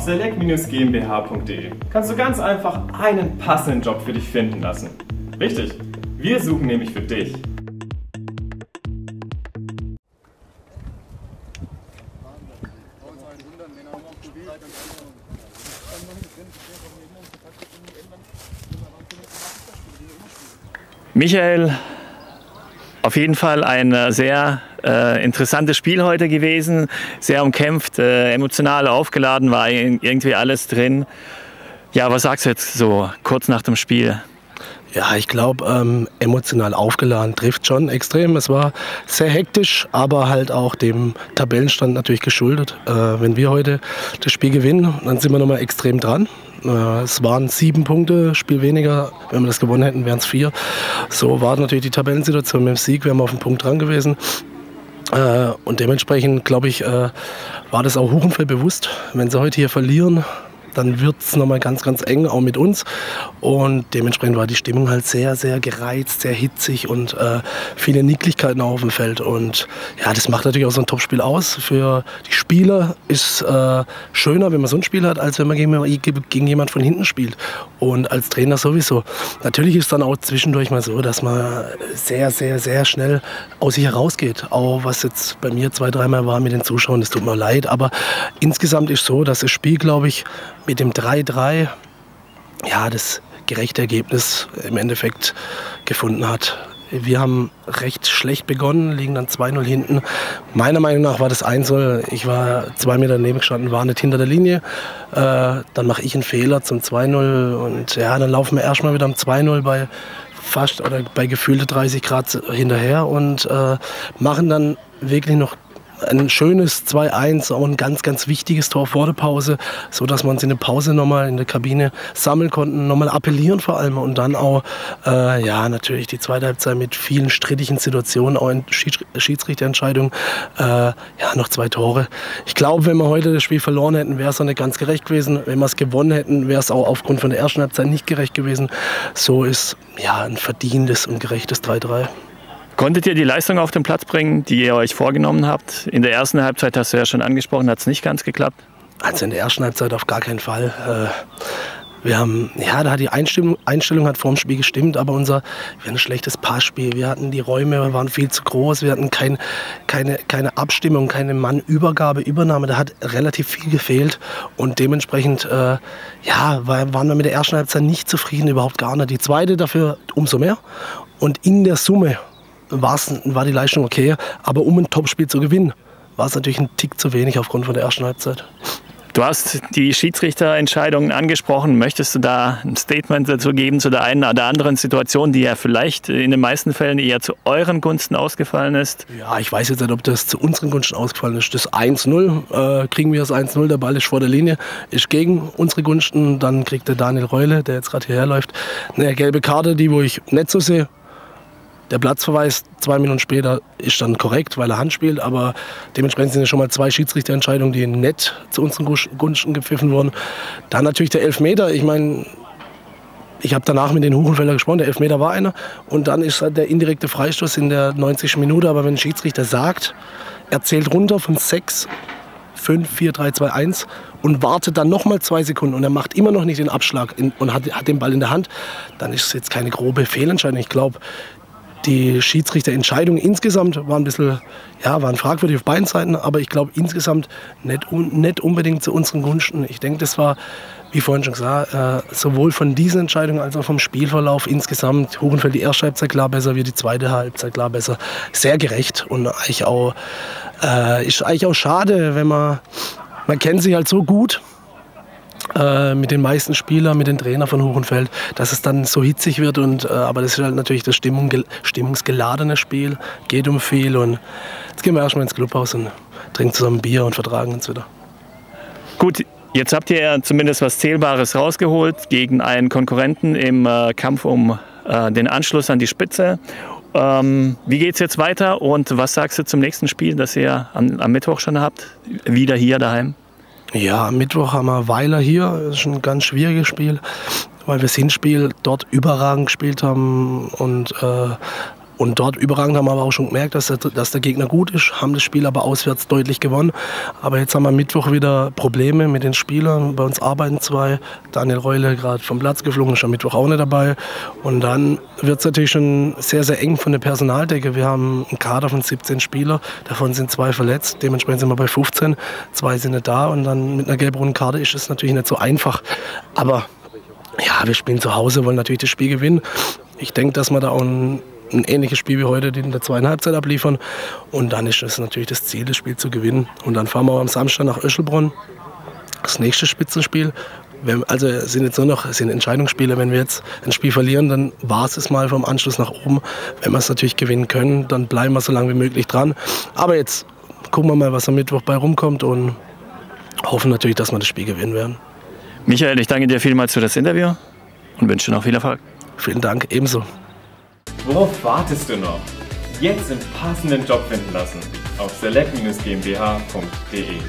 Auf select-gmbh.de kannst du ganz einfach einen passenden Job für dich finden lassen. Richtig, wir suchen nämlich für dich. Michael, auf jeden Fall ein äh, sehr äh, interessantes Spiel heute gewesen, sehr umkämpft, äh, emotional aufgeladen, war irgendwie alles drin. Ja, was sagst du jetzt so kurz nach dem Spiel? Ja, ich glaube, ähm, emotional aufgeladen trifft schon extrem. Es war sehr hektisch, aber halt auch dem Tabellenstand natürlich geschuldet. Äh, wenn wir heute das Spiel gewinnen, dann sind wir nochmal extrem dran. Äh, es waren sieben Punkte, Spiel weniger. Wenn wir das gewonnen hätten, wären es vier. So war natürlich die Tabellensituation mit dem Sieg. Wir haben auf den Punkt dran gewesen. Äh, und dementsprechend, glaube ich, äh, war das auch Huchenfeld bewusst. Wenn sie heute hier verlieren, dann wird es nochmal ganz, ganz eng, auch mit uns. Und dementsprechend war die Stimmung halt sehr, sehr gereizt, sehr hitzig und äh, viele Nicklichkeiten auf dem Feld. Und ja, das macht natürlich auch so ein Topspiel aus. Für die Spieler ist äh, schöner, wenn man so ein Spiel hat, als wenn man gegen, gegen jemand von hinten spielt. Und als Trainer sowieso. Natürlich ist dann auch zwischendurch mal so, dass man sehr, sehr, sehr schnell aus sich herausgeht. Auch was jetzt bei mir zwei, dreimal war mit den Zuschauern, das tut mir leid. Aber insgesamt ist so, dass das Spiel, glaube ich, mit dem 3-3 ja, das gerechte Ergebnis im Endeffekt gefunden hat. Wir haben recht schlecht begonnen, liegen dann 2-0 hinten. Meiner Meinung nach war das 1-0. Ich war zwei Meter daneben gestanden, war nicht hinter der Linie. Äh, dann mache ich einen Fehler zum 2-0 und ja, dann laufen wir erstmal wieder am 2-0 bei fast oder bei gefühlte 30 Grad hinterher und äh, machen dann wirklich noch ein schönes 2-1, auch ein ganz, ganz wichtiges Tor vor der Pause, so dass wir uns in der Pause nochmal in der Kabine sammeln konnten, nochmal appellieren vor allem und dann auch, äh, ja, natürlich die zweite Halbzeit mit vielen strittigen Situationen, auch in Schiedsrichterentscheidungen, äh, ja, noch zwei Tore. Ich glaube, wenn wir heute das Spiel verloren hätten, wäre es auch nicht ganz gerecht gewesen. Wenn wir es gewonnen hätten, wäre es auch aufgrund von der ersten Halbzeit nicht gerecht gewesen. So ist, ja, ein verdientes und gerechtes 3-3. Konntet ihr die Leistung auf den Platz bringen, die ihr euch vorgenommen habt? In der ersten Halbzeit hast du ja schon angesprochen, hat es nicht ganz geklappt? Also in der ersten Halbzeit auf gar keinen Fall. Äh, wir haben, ja, da hat die Einstellung, Einstellung hat vor dem Spiel gestimmt, aber unser, wir hatten ein schlechtes Passspiel. Wir hatten die Räume, waren viel zu groß. Wir hatten kein, keine, keine Abstimmung, keine Mannübergabe, Übernahme. Da hat relativ viel gefehlt und dementsprechend, äh, ja, waren wir mit der ersten Halbzeit nicht zufrieden, überhaupt gar nicht. Die zweite dafür umso mehr. Und in der Summe war die Leistung okay, aber um ein Topspiel zu gewinnen, war es natürlich ein Tick zu wenig aufgrund von der ersten Halbzeit. Du hast die Schiedsrichterentscheidungen angesprochen. Möchtest du da ein Statement dazu geben zu der einen oder anderen Situation, die ja vielleicht in den meisten Fällen eher zu euren Gunsten ausgefallen ist? Ja, ich weiß jetzt nicht, ob das zu unseren Gunsten ausgefallen ist. Das 1-0, äh, kriegen wir das 1-0, der Ball ist vor der Linie, ist gegen unsere Gunsten. Dann kriegt der Daniel Reule, der jetzt gerade hierher läuft, eine gelbe Karte, die wo ich nicht so sehe. Der Platzverweis zwei Minuten später ist dann korrekt, weil er Hand spielt, aber dementsprechend sind ja schon mal zwei Schiedsrichterentscheidungen, die nett zu unseren Gunsten gepfiffen wurden. Dann natürlich der Elfmeter. Ich meine, ich habe danach mit den Huchenfelder gesprochen, der Elfmeter war einer. Und dann ist halt der indirekte Freistoß in der 90. Minute. Aber wenn ein Schiedsrichter sagt, er zählt runter von 6, 5, 4, 3, 2, 1 und wartet dann nochmal zwei Sekunden und er macht immer noch nicht den Abschlag in, und hat, hat den Ball in der Hand, dann ist es jetzt keine grobe Fehlentscheidung. Ich glaube, die Schiedsrichterentscheidungen insgesamt waren ein bisschen, ja, waren fragwürdig auf beiden Seiten, aber ich glaube insgesamt nicht, nicht unbedingt zu unseren Gunsten. Ich denke, das war, wie vorhin schon gesagt, äh, sowohl von diesen Entscheidungen als auch vom Spielverlauf insgesamt. Hohenfeld die erste Halbzeit klar besser, wie die zweite Halbzeit klar besser. Sehr gerecht und eigentlich auch, äh, ist eigentlich auch schade, wenn man, man kennt sich halt so gut äh, mit den meisten Spielern, mit den Trainern von Hohenfeld, dass es dann so hitzig wird. Und, äh, aber das ist halt natürlich das Stimmung, stimmungsgeladene Spiel, geht um viel. Und jetzt gehen wir erstmal ins Clubhaus und trinken zusammen Bier und vertragen uns wieder. Gut, jetzt habt ihr zumindest was Zählbares rausgeholt gegen einen Konkurrenten im äh, Kampf um äh, den Anschluss an die Spitze. Ähm, wie geht es jetzt weiter und was sagst du zum nächsten Spiel, das ihr am, am Mittwoch schon habt? Wieder hier daheim? Ja, am Mittwoch haben wir Weiler hier. Das ist ein ganz schwieriges Spiel, weil wir das Hinspiel dort überragend gespielt haben und äh, Und dort überragend haben wir aber auch schon gemerkt, dass der, dass der Gegner gut ist, haben das Spiel aber auswärts deutlich gewonnen. Aber jetzt haben wir Mittwoch wieder Probleme mit den Spielern. Bei uns arbeiten zwei. Daniel Reule gerade vom Platz geflogen, ist am Mittwoch auch nicht dabei. Und dann wird es natürlich schon sehr, sehr eng von der Personaldecke. Wir haben einen Kader von 17 Spielern, davon sind zwei verletzt. Dementsprechend sind wir bei 15, zwei sind nicht da. Und dann mit einer gelb-roten Karte ist es natürlich nicht so einfach. Aber ja, wir spielen zu Hause, wollen natürlich das Spiel gewinnen. Ich denke, dass wir da auch ein ein ähnliches Spiel wie heute in der zweiten Halbzeit abliefern. Und dann ist es natürlich das Ziel, das Spiel zu gewinnen. Und dann fahren wir am Samstag nach Öschelbronn. Das nächste Spitzenspiel. Also es sind jetzt nur noch sind Entscheidungsspiele. Wenn wir jetzt ein Spiel verlieren, dann war es es mal vom Anschluss nach oben. Wenn wir es natürlich gewinnen können, dann bleiben wir so lange wie möglich dran. Aber jetzt gucken wir mal, was am Mittwoch bei rumkommt und hoffen natürlich, dass wir das Spiel gewinnen werden. Michael, ich danke dir vielmals für das Interview und wünsche dir noch viel Erfolg. Vielen Dank, ebenso. Worauf wartest du noch? Jetzt den passenden Job finden lassen auf select-gmbh.de.